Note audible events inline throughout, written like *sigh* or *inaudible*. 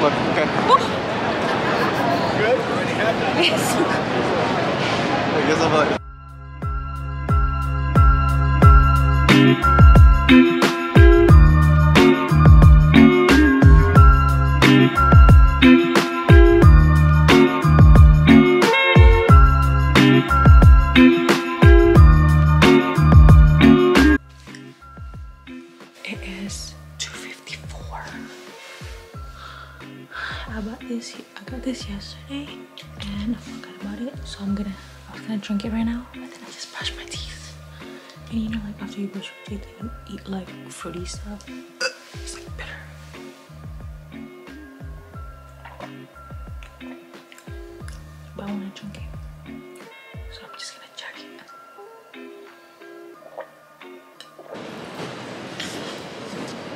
Look, okay. Good? Yes. I guess I'm like... fruity stuff, it's like bitter. But I wanna drink it. So I'm just gonna it.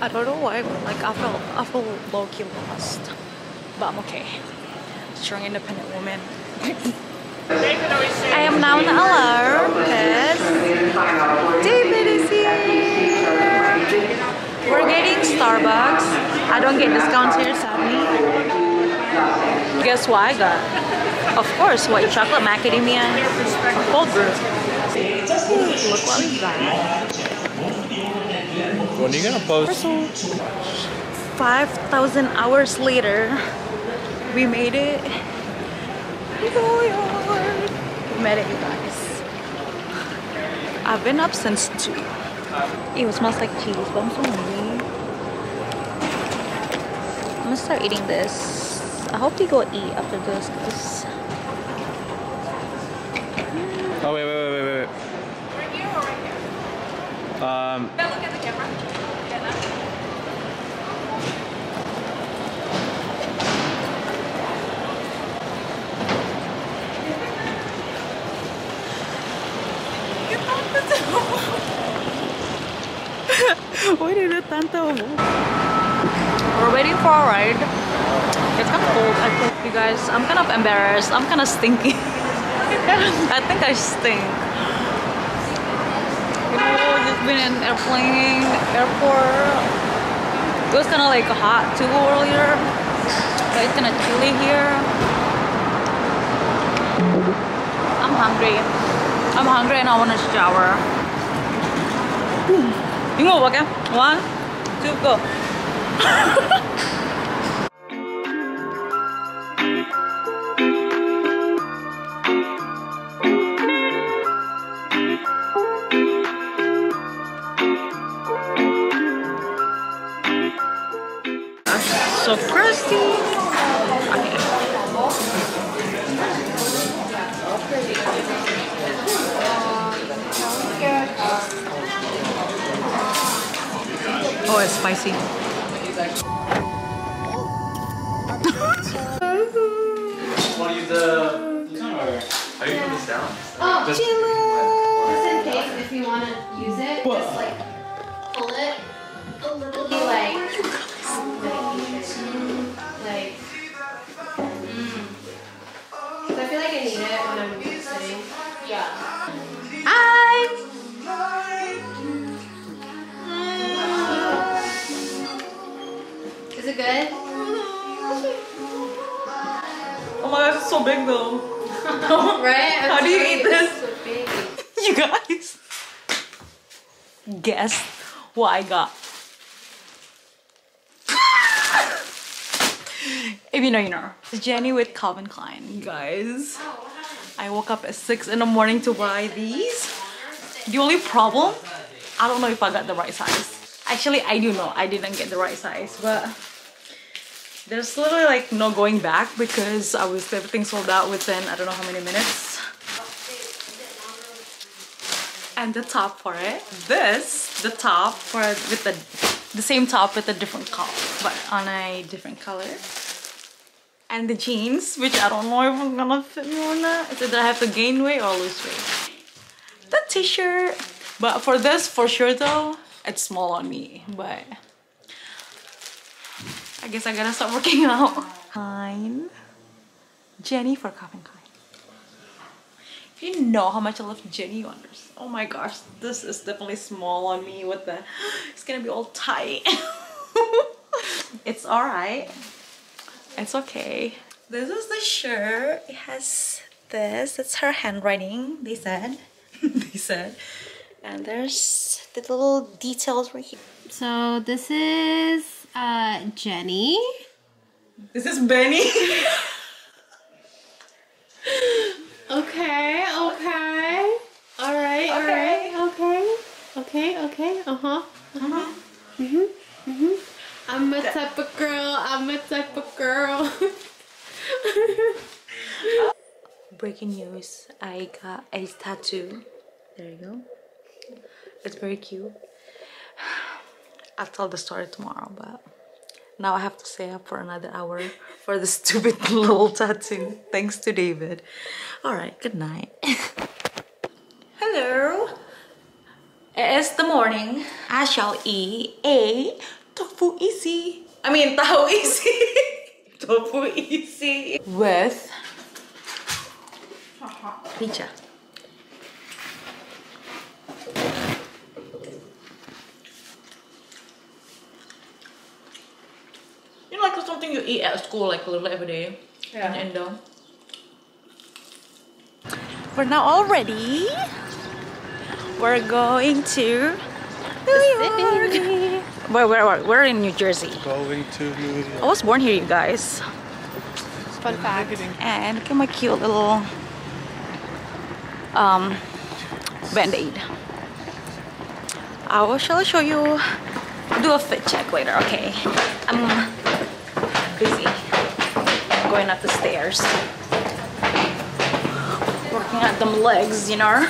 I don't know why, like I feel I feel low key lost, but I'm okay. Strong, independent woman. *laughs* I am now in the alarm David Starbucks. I don't get discounts here, sadly. Guess what I got? Of course, white chocolate macadamia cold brew. Look what we got. When are you gonna post? 5,000 hours later, we made it. We made it, you guys. I've been up since 2. Ew, it smells like cheese, but I'm so hungry. I'm gonna start eating this. I hope they go eat after this, because Oh, wait, wait, wait, wait, wait. Um, look at the camera. Why did it tanto? We're waiting for a ride. It's kind of cold. I think, you guys, I'm kind of embarrassed. I'm kind of stinky. *laughs* I think I stink. You know, just been in airplane, airport. It was kind of like hot too earlier. But it's kind of chilly here. I'm hungry. I'm hungry and I want to shower. You know what? One, two, go. So crusty. Okay. Oh, it's spicy. Like I need it when I'm sitting. Yeah. Hi. Is it good? Oh my gosh, it's so big though. *laughs* right? I'm *laughs* How do you eat this? so. *laughs* You guys. Guess what I got. if you know, you know. It's Jennie with Calvin Klein, oh, you guys. I woke up at 6 in the morning to buy these. The only problem, I don't know if I got the right size. Actually, I do know I didn't get the right size, but there's literally like no going back because I was everything sold out within I don't know how many minutes. And the top for it, this, the top for with the the same top with a different color, but on a different color. And the jeans, which I don't know if I'm gonna fit me or not. It's either I have to gain weight or lose weight. The t-shirt, but for this, for sure though, it's small on me, but I guess I gotta start working *laughs* out. Fine. Jennie for Calvin Klein. If you know how much I love Jennie, understand. Oh my gosh, this is definitely small on me. What the? *gasps* It's gonna be all tight. *laughs* it's alright. It's okay. This is the shirt. It has this. It's her handwriting, they said. *laughs* they said. And there's the little details right here. So this is uh, Jennie. This is Benny. *laughs* Okay, okay. All right, all right, okay. Okay, okay, uh-huh. Uh-huh. Mhm. Mhm. I'm a type of girl. I'm a type of girl. Breaking news. I got a tattoo. There you go. It's very cute. I'll tell the story tomorrow, but now I have to stay up for another hour for the *laughs* stupid little tattoo. Thanks to David. Alright, good night. *laughs* Hello. It's the morning. I shall eat a tofu easy. I mean, tahu isi. *laughs* tofu easy. With pizza. You know, like something you eat at school, like literally every day in Indo. Uh, We're now all ready. We're going to New York. Where, where, where? We're in New Jersey. Going to New York. I was born here, you guys. Fun fact. And look at my cute little um, band-aid. I will shall show you do a fit check later, okay? I'm busy I'm going up the stairs. Working at them legs, you know?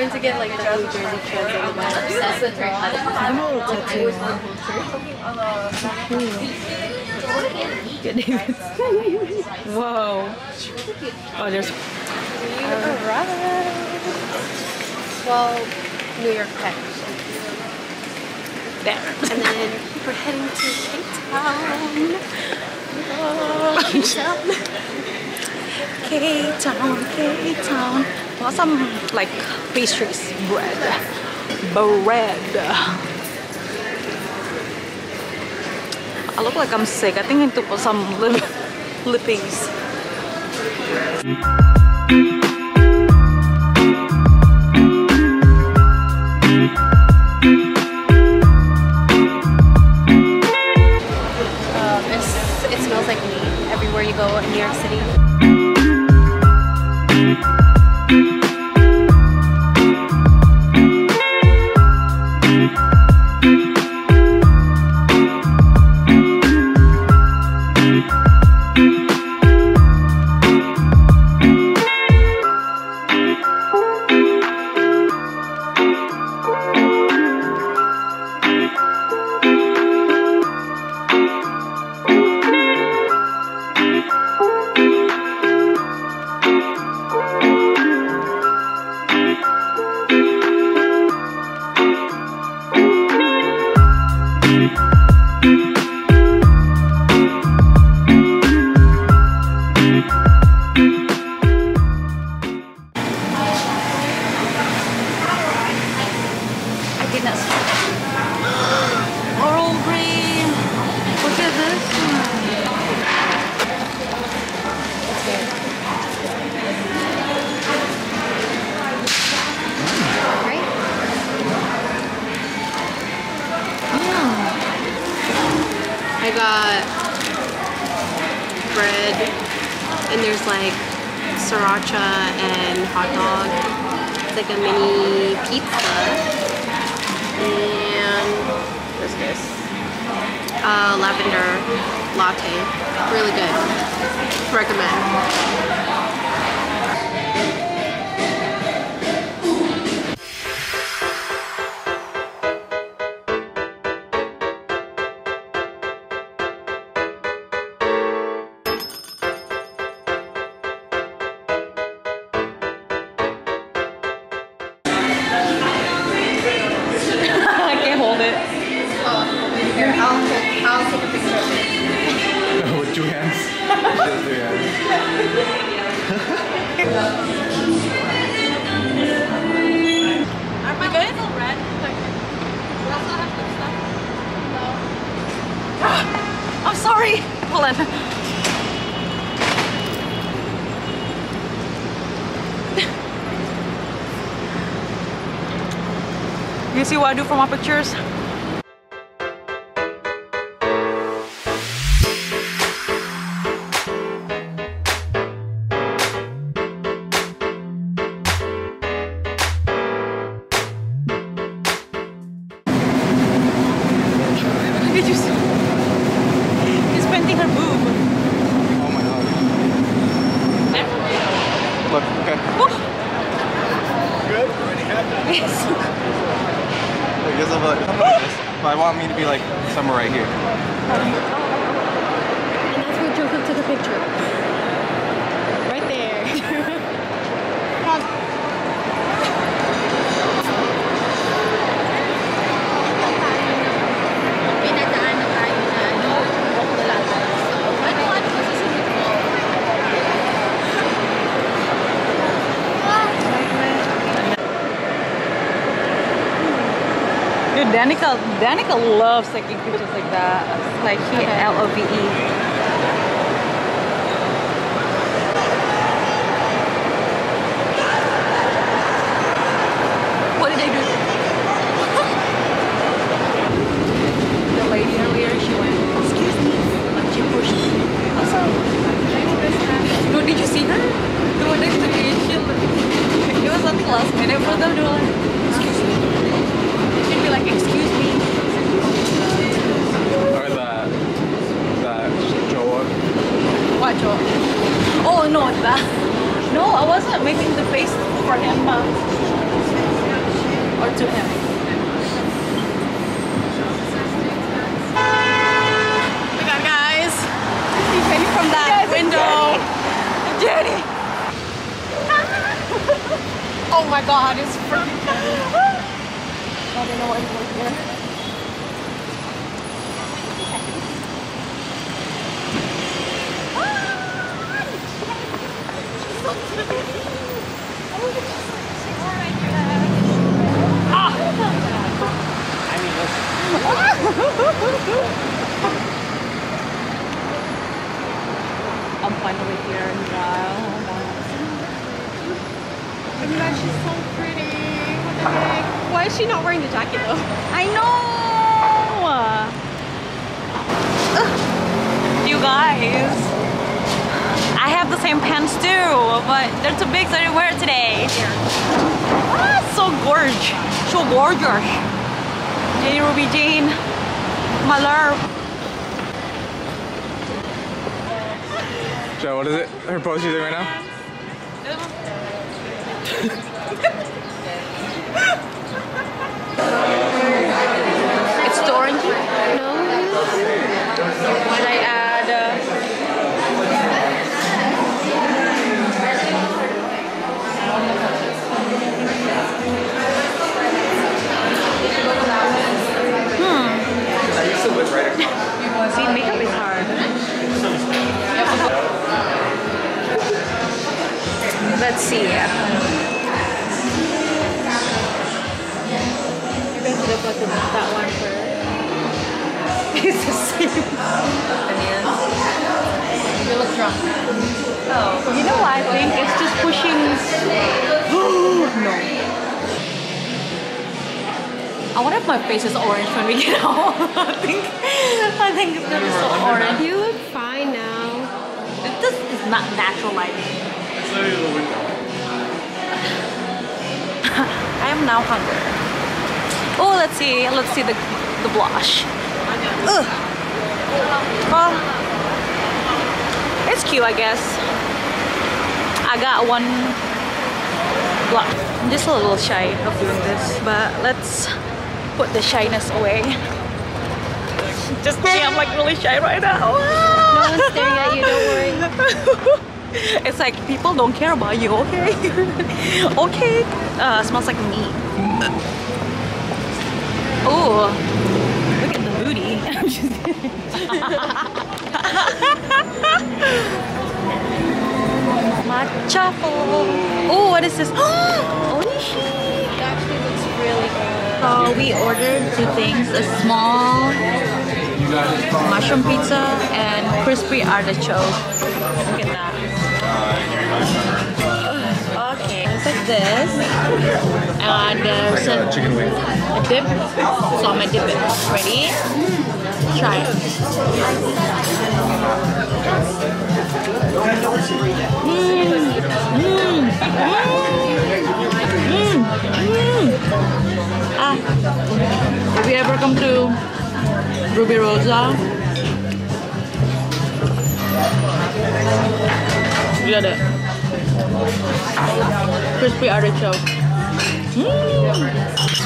Trying to get like the New Jersey transit. I'm obsessed with her. I'm a little tattoo. Good. Whoa. Oh, there's. Well, New York Tech. There. And then we're heading to K-Town, K-Town. *laughs* K-Town. Some like pastries, bread, bread. I look like I'm sick. I think I need to put some lip *laughs* lippies. Um, it smells like meat everywhere you go in New York City. Bread and there's like sriracha and hot dog. It's like a mini pizza. And what's this? Uh, lavender latte. Really good. Recommend. after you. Are my guys all. I'm sorry. Hold on. you see what I do for my pictures? Danica, Danica loves taking pictures like that. It's like he Okay. L O V E. What did I do? *laughs* the lady earlier, she went, excuse me, but she pushed me. What's up? No, did you see her? The one next to me, she, it was something last minute for them to like, excuse me. She'd be like, excuse me. Or that, that Joa. What Joe? Oh no, that. No, I wasn't making the face for him, but or to him. Oh my god, guys! He's waiting from that window. Jennie. oh my god, it's freaking. I don't know what it was here. I'm finally here in Ryle. Oh my god, she's so pretty. What the heck? Why is she not wearing the jacket though? I know! Ugh. You guys, I have the same pants too, but they're too big so I didn't wear it today. Ah, so gorge, so gorgeous. Hey Ruby Jane, my love. Joe, what is it? Her pose she's doing right now? It's the orangey. No. Should I add? Uh, I used to live right *laughs* see, makeup is hard. Let's see. Maybe I should have gotten that one first. *laughs* It's the same. You look drunk. Oh, you know what I think? It's just pushing. *gasps* no. I wonder if my face is orange when we get *laughs* home. I think I think it's gonna be so orange. You look fine now. This is not natural lighting. It's literally the window. *laughs* I am now hungry. Oh, let's see. Let's see the the blush. Ugh. Well, it's cute, I guess. I got one blush. I'm just a little shy of doing this, but let's put the shyness away. *laughs* Just me, I'm like really shy right now. No one's staring at you, don't worry. *laughs* *laughs* it's like people don't care about you, okay? *laughs* okay. Uh, smells like meat. Oh, look at the booty. *laughs* I'm just Matcha. Oh, what is this? *gasps* Oishi. It actually looks really good. So we ordered two things, a small mushroom pizza and crispy artichoke. Look at that. Okay, it's like this. And uh, there's uh, a, Chicken wing. a dip. So I'm gonna dip it. Ready? Try it. Mm. Mm. Mm. Ah, if you ever come to Rubirosa, get it. Crispy artichoke.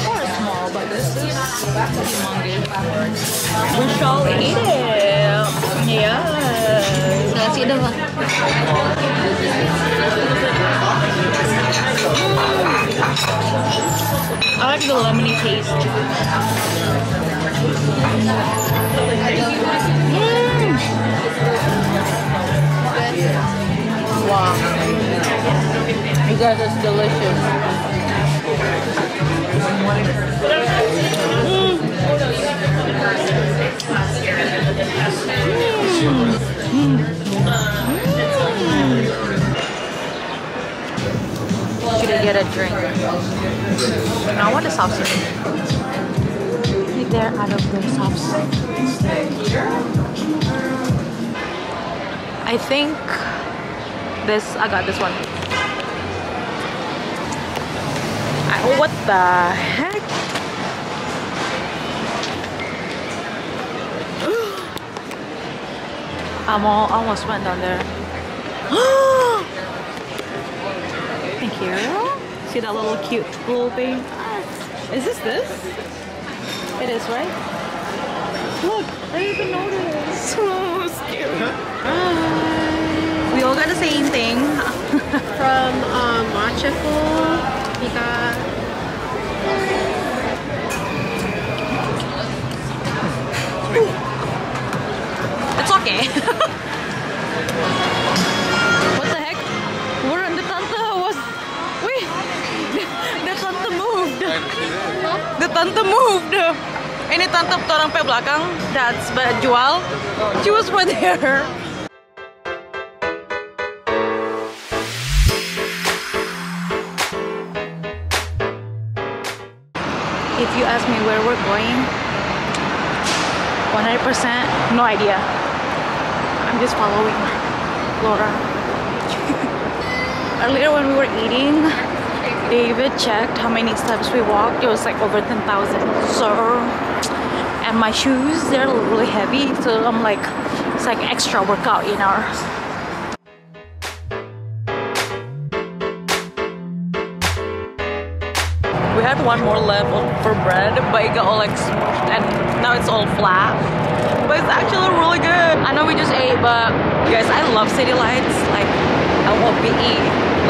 Or small, but this is humongous. We shall eat it. Yes. Let's eat it. I like the lemony taste. Mm. Wow. You guys, it's delicious. Should I get a drink? I want a soft drink. Like they're out of the soft I think this, I got this one. I- oh, what the heck? *gasps* I'm all, almost went down there. *gasps* Thank you. See that little cute little thing? Is this this? It is, right? Look, I didn't even notice. *laughs* So cute. We *gasps* *laughs* got the same thing. *laughs* From um, Machiko, we got It's okay. *laughs* what the heck? We're in the tanta was. Wait, the tanta moved. The tanta moved. Ini tante orang pe belakang. That's but jual. She was right there. If you ask me where we're going, 100% no idea. I'm just following Laura. *laughs* Earlier when we were eating, David checked how many steps we walked. It was like over 10,000. So, and my shoes, they're really heavy. So I'm like, it's like extra workout, you know. Had one more left for bread, but it got all like smushed and now it's all flat. But it's actually really good. I know we just ate, but guys, I love city lights. Like, I will be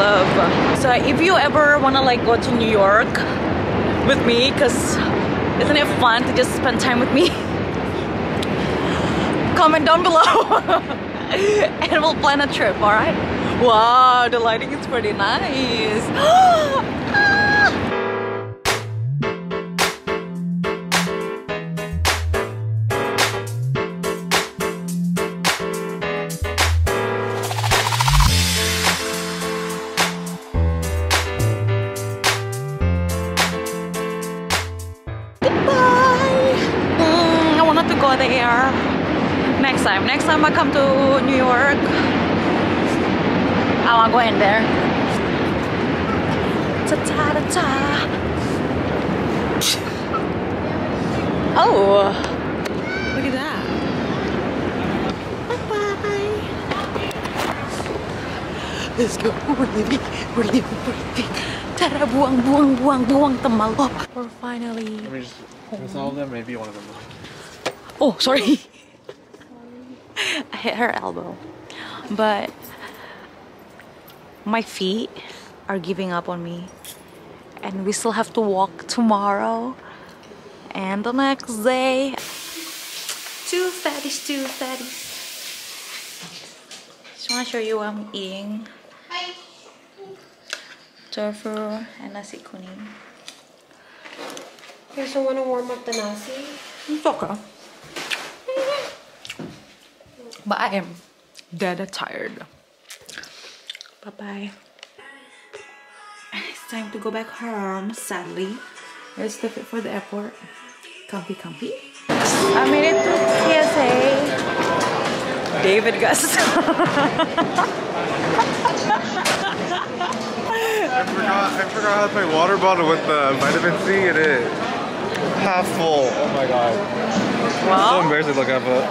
love. So if you ever wanna like go to New York with me, cause isn't it fun to just spend time with me? *laughs* Comment down below, *laughs* and we'll plan a trip. All right? Wow, the lighting is pretty nice. *gasps* Ah! I come to New York, I want to go in there. Ta ta ta ta. Oh, look at that. Bye bye. Let's go. We're leaving. We're leaving. We're leaving. Tara, buang, buang, buang, buang temal. Oh, we're finally. Let me just. That's all of them. Maybe one of them. Oh, sorry. *laughs* I hit her elbow. But my feet are giving up on me. And we still have to walk tomorrow. And the next day. Two fatties, two fatties. Just want to show you what I'm eating. Tofu and nasi kuning. Okay, so wanna warm up the nasi? It's okay. But I am dead tired. Bye bye. It's time to go back home, sadly. Let's leave it for the airport. Comfy, comfy. I made it to TSA. David Gus. *laughs* I forgot, I forgot how to my water bottle with the vitamin C in it. Half full. Oh my god. So well, embarrassing to look at, but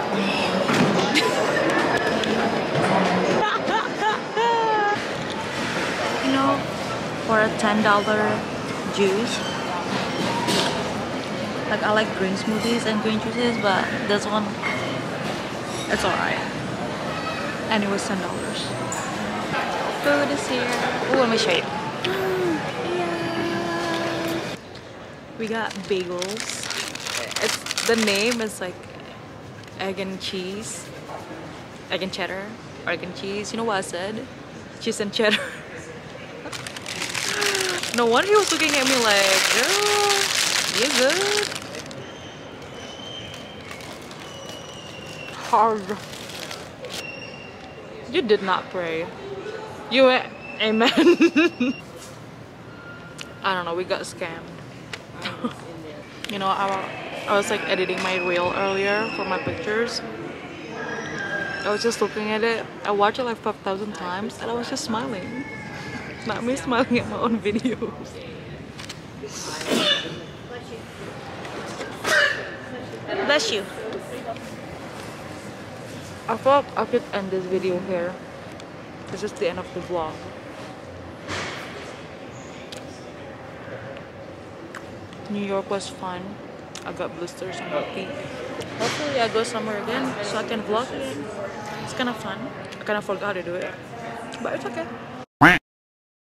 for a ten dollar juice. Like I like green smoothies and green juices, but this one, it's alright. And it was ten dollars. Food is here. Oh, let me show you. *gasps* We got bagels. It's the name is like egg and cheese, egg and cheddar, or egg and cheese. You know what I said? Cheese and cheddar. *laughs* no wonder he was looking at me like, girl, you good? Hard. You did not pray. You went, amen. *laughs* I don't know, we got scammed. *laughs* you know, I, I was like editing my reel earlier for my pictures. I was just looking at it. I watched it like 5,000 times and I was just smiling. Not me smiling at my own videos. Bless you. I thought I could end this video here. This is the end of the vlog. New York was fun. I got blisters on my feet. Hopefully I go somewhere again so I can vlog again. It's kind of fun. I kind of forgot to do it. But it's okay.